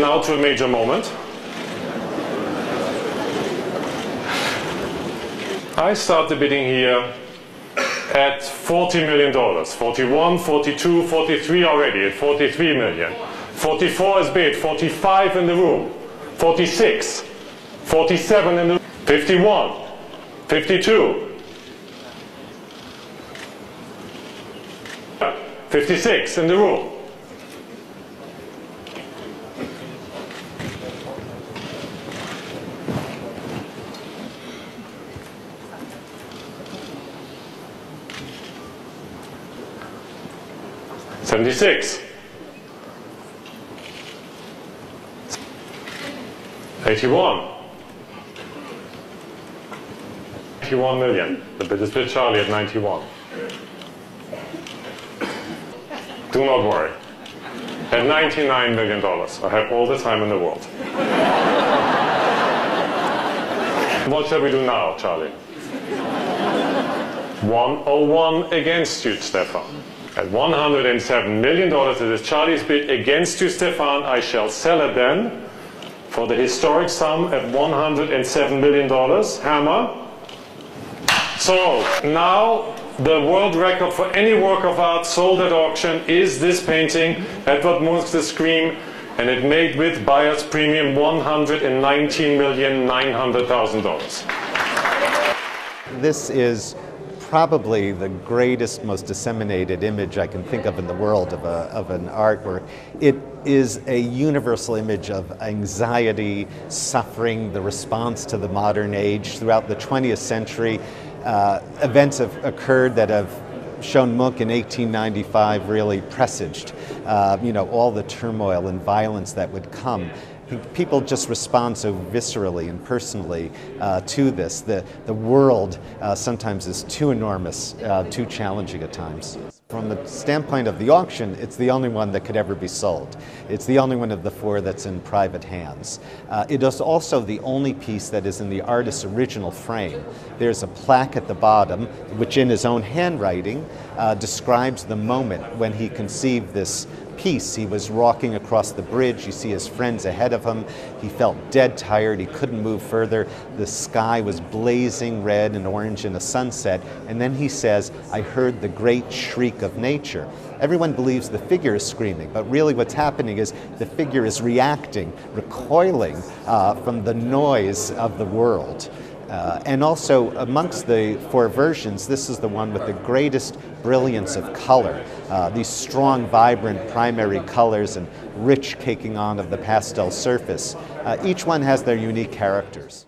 major moment. I start the bidding here at $40 million. 41, 42, 43 already at 43 million. 44 is bid, 45 in the room, 46, 47 in the 51, 52, 56 in the room. Seventy-six. Eighty-one. Eighty-one million. The bid is with Charlie at ninety-one. Do not worry. At $99 million, I have all the time in the world. what shall we do now, Charlie? 101 against you, Stefan. At $107 million, it is Charlie's bid against you, Stefan. I shall sell it then for the historic sum at $107 million. Hammer. So now the world record for any work of art sold at auction is this painting, Edvard Munch's The Scream, and it made with buyer's premium $119,900,000. This is probably the greatest, most disseminated image I can think of in the world of, a, of an artwork. It is a universal image of anxiety, suffering, the response to the modern age. Throughout the 20th century, uh, events have occurred that have shown Munch in 1895 really presaged, uh, you know, all the turmoil and violence that would come people just respond so viscerally and personally uh, to this. The, the world uh, sometimes is too enormous, uh, too challenging at times. From the standpoint of the auction, it's the only one that could ever be sold. It's the only one of the four that's in private hands. Uh, it is also the only piece that is in the artist's original frame. There's a plaque at the bottom, which in his own handwriting uh, describes the moment when he conceived this piece. He was walking across the bridge. You see his friends ahead of him. He felt dead tired. He couldn't move further. The sky was blazing red and orange in a sunset. And then he says, I heard the great shriek of nature. Everyone believes the figure is screaming, but really what's happening is the figure is reacting, recoiling uh, from the noise of the world. Uh, and also, amongst the four versions, this is the one with the greatest brilliance of color. Uh, these strong, vibrant primary colors and rich caking on of the pastel surface. Uh, each one has their unique characters.